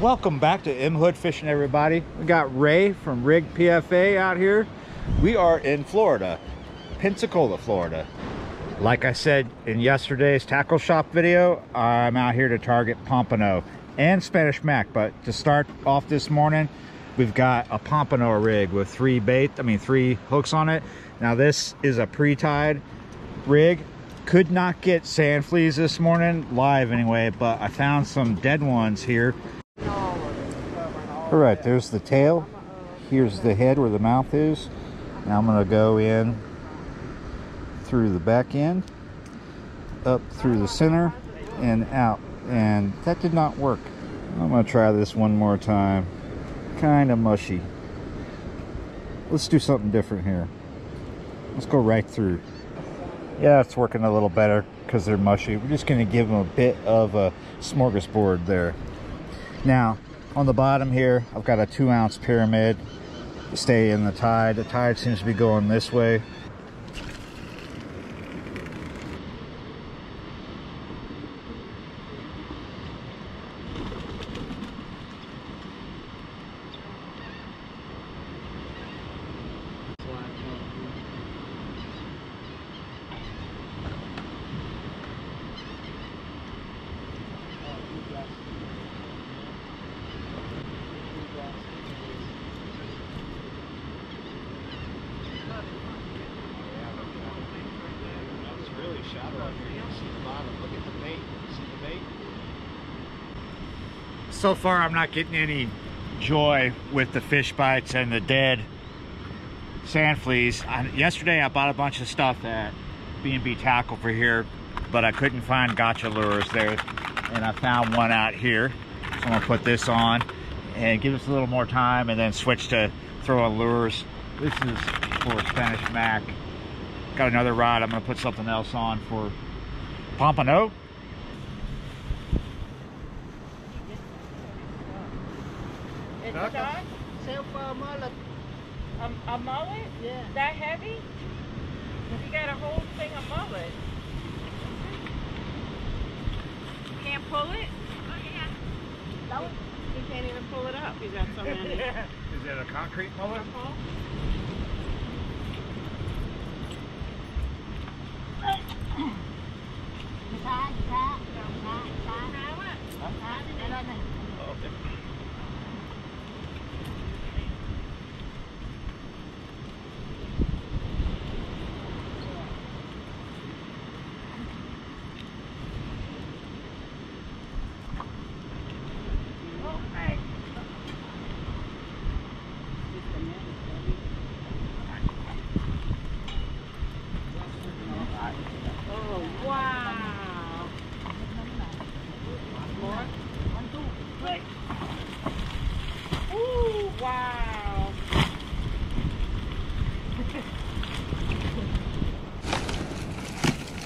Welcome back to M Hood Fishing, everybody. We got Ray from Rigged PFA out here. We are in Florida, Pensacola, Florida. Like I said in yesterday's tackle shop video, I'm out here to target pompano and Spanish Mac. But to start off this morning, we've got a pompano rig with three bait, I mean three hooks on it. Now this is a pre-tied rig. Could not get sand fleas this morning, live anyway, but I found some dead ones here. All right, there's the tail. Here's the head where the mouth is. Now I'm gonna go in through the back end, up through the center, and out. And that did not work. I'm gonna try this one more time. Kind of mushy. Let's do something different here. Let's go right through. Yeah, it's working a little better because they're mushy. We're just gonna give them a bit of a smorgasbord there. Now, on the bottom here, I've got a two ounce pyramid stay in the tide. The tide seems to be going this way. It's really shallow out here. You can see the bottom. Look at the bait. See the bait? So far, I'm not getting any joy with the fish bites and the dead sand fleas. I, yesterday, I bought a bunch of stuff at B&B Tackle for here, but I couldn't find gotcha lures there. And I found one out here. So I'm gonna put this on and give us a little more time and then switch to throwing lures. This is for Spanish Mac. Got another rod. I'm gonna put something else on for Pompano. It's Okay. dark. Self uh, mullet. A, a mullet? Yeah. That heavy? You got a whole thing of mullet. Can't pull it? Oh, yeah. No, you can't even pull it up. You got so many. Is it a concrete mullet? Oh, wow. More? One, two, three. Ooh, wow.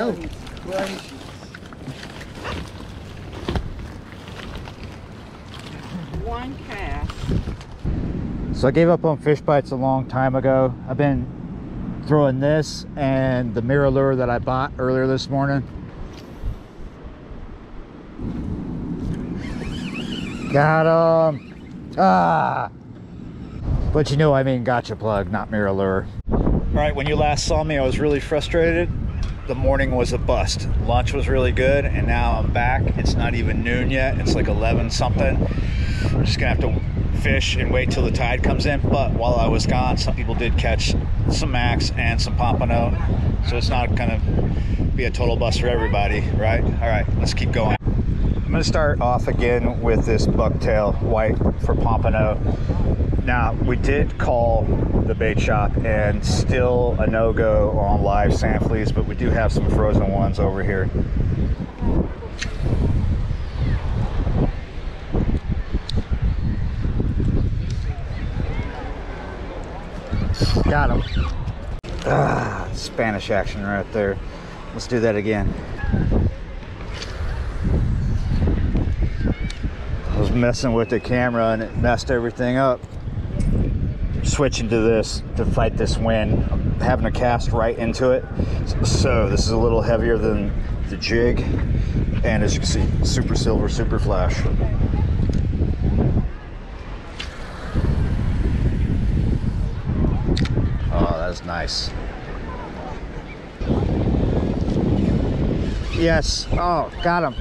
Oh, gracious. One cast. So I gave up on fish bites a long time ago. I've been throwing this and the MirrOlure that I bought earlier this morning. Got him. Ah. But you know I mean gotcha plug, not MirrOlure. All right, when you last saw me, I was really frustrated. The morning was a bust. Lunch was really good, and now I'm back. It's not even noon yet. It's like 11 something. I'm just gonna have to fish and wait till the tide comes in. But while I was gone, some people did catch some max and some pompano. So it's not gonna be a total bust for everybody, right? All right, let's keep going. I'm gonna start off again with this bucktail white for pompano. Now, we did call the bait shop and still a no-go on live sand fleas, but we do have some frozen ones over here. Got him. Ah, Spanish action right there. Let's do that again. I was messing with the camera and it messed everything up switching to this to fight this wind, having to cast right into it. So this is a little heavier than the jig, and as you can see, super silver, super flash. Oh, that's nice. Yes, oh, got him.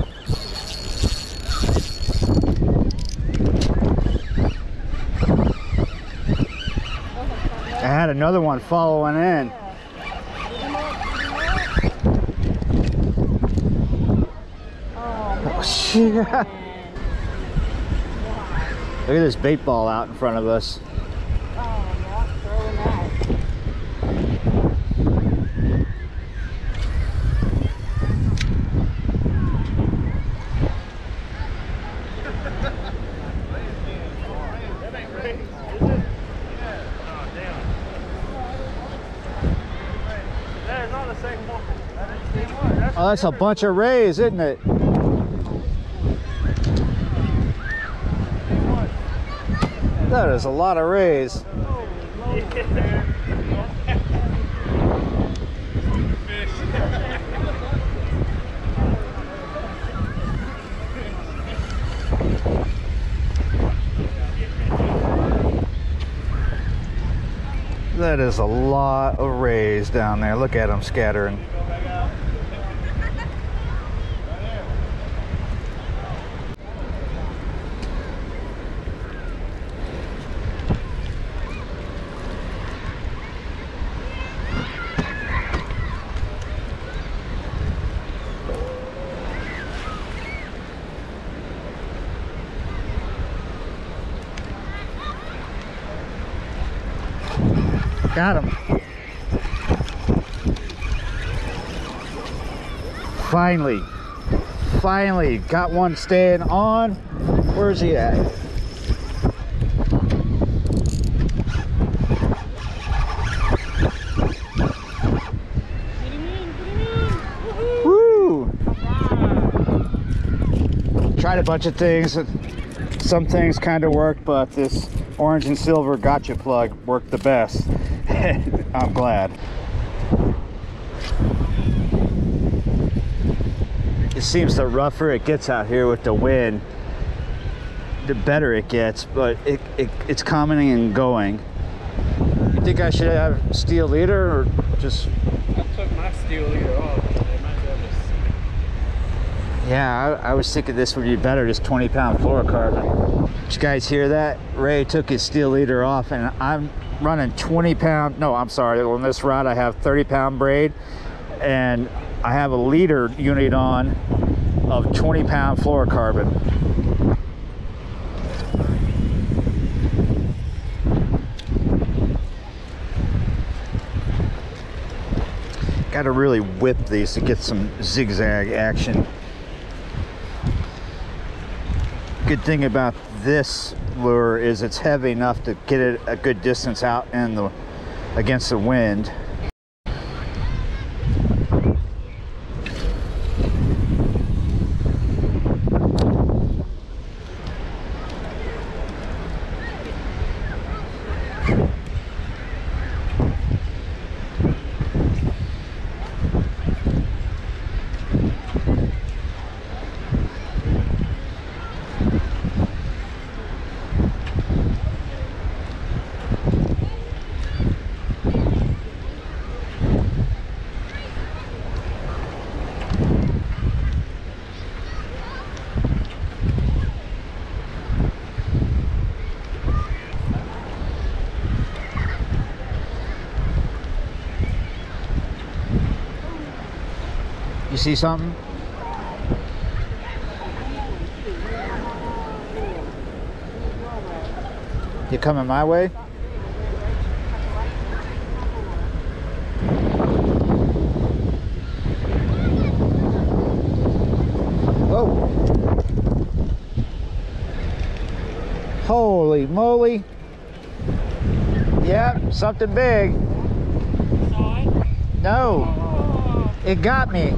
Had another one following in. Oh, shit. Look at this bait ball out in front of us. Oh, Oh, that's a bunch of rays, isn't it? That is a lot of rays. That is a lot of rays down there. Look at them scattering. Got him. Finally, finally got one staying on. Where's he at? Tried a bunch of things. Some things kind of worked, but this orange and silver gotcha plug worked the best. I'm glad. It seems the rougher it gets out here with the wind, the better it gets, but it, it it's coming and going. You think I should have steel leader or just I took my steel leader off. They might be able to see. Yeah, I, I was thinking this would be better, just 20 pound fluorocarbon. Did you guys hear that? Ray took his steel leader off and I'm running 20 pound, no, I'm sorry, on this rod I have 30 pound braid and I have a leader unit on of 20 pound fluorocarbon. Got to really whip these to get some zigzag action. good thing about this lure is it's heavy enough to get it a good distance out in the against the wind you see something you coming my way Whoa. Holy moly. Yep, something big. No, Oh, it got me.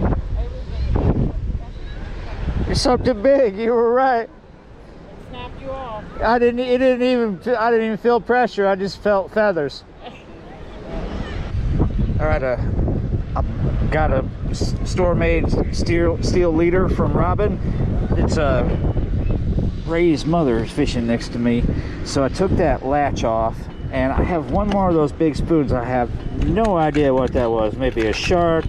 It's something big. You were right. it snapped you off. I didn't. It didn't even. I didn't even feel pressure. I just felt feathers. All right. Uh, I got a store-made steel steel leader from Robin. It's uh, Ray's mother is fishing next to me, so I took that latch off And I have one more of those big spoons. I have no idea what that was. Maybe a shark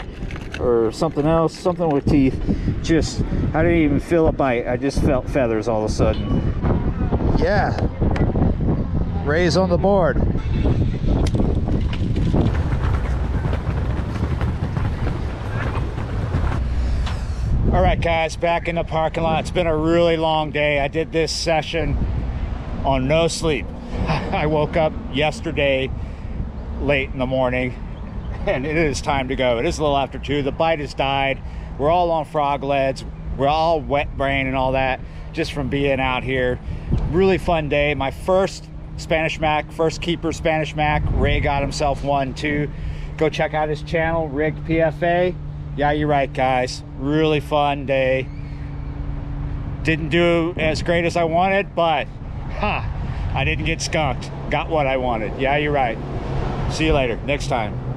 or something else, something with teeth. Just, I didn't even feel a bite. I just felt feathers all of a sudden. Yeah. Ray's on the board. All right, guys, back in the parking lot. It's been a really long day. I did this session on no sleep. I woke up yesterday late in the morning and it is time to go. It is a little after two. The bite has died. We're all on frog leads. We're all wet brain and all that just from being out here. Really fun day. My first Spanish Mac, first keeper Spanish Mac. Ray got himself one too. Go check out his channel, Rigged PFA. Yeah, you're right, guys. Really fun day. Didn't do as great as I wanted, but ha, I didn't get skunked. Got what I wanted. Yeah, you're right. See you later. Next time.